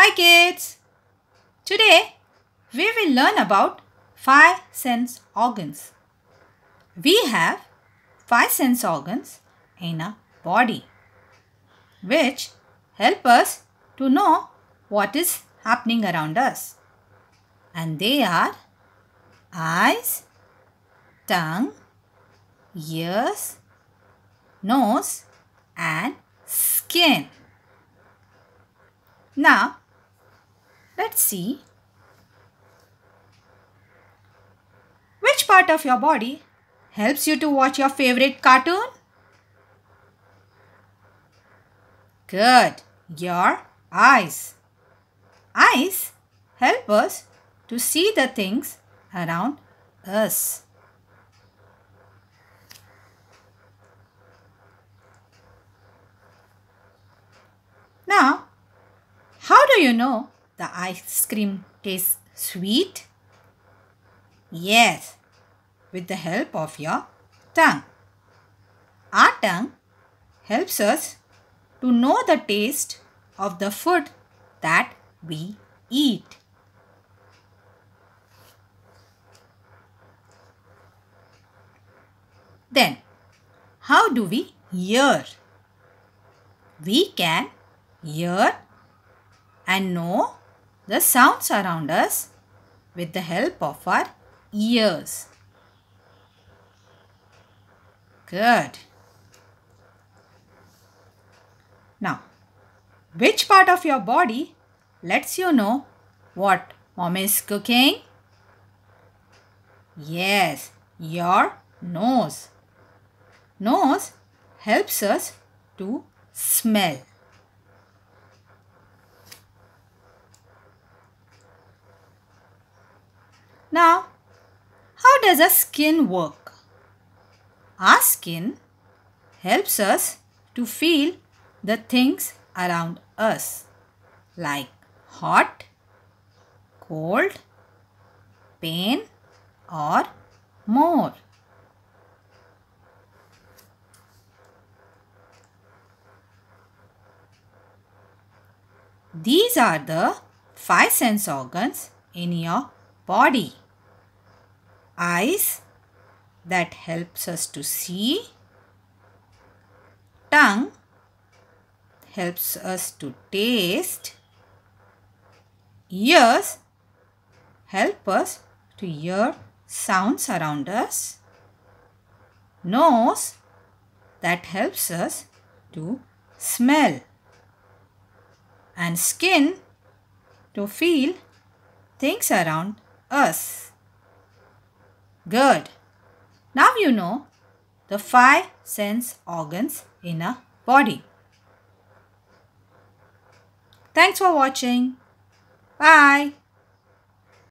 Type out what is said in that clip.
Hi kids! Today we will learn about five sense organs. We have five sense organs in our body which help us to know what is happening around us. And they are eyes, tongue, ears, nose and skin. Now, let's see which part of your body helps you to watch your favorite cartoon? Good, your eyes. Eyes help us to see the things around us. Now, how do you know the ice cream tastes sweet? Yes, with the help of your tongue. Our tongue helps us to know the taste of the food that we eat. Then, how do we hear? We can hear and know the sounds around us with the help of our ears. Good. Now, which part of your body lets you know what mom is cooking? Yes, your nose. Nose helps us to smell. Now, how does our skin work? Our skin helps us to feel the things around us like hot, cold, pain or more. These are the five sense organs in your body. Eyes that helps us to see. Tongue helps us to taste. Ears help us to hear sounds around us. Nose that helps us to smell. And skin to feel things around us. Good. Now you know the five sense organs in a body. Thanks for watching. Bye.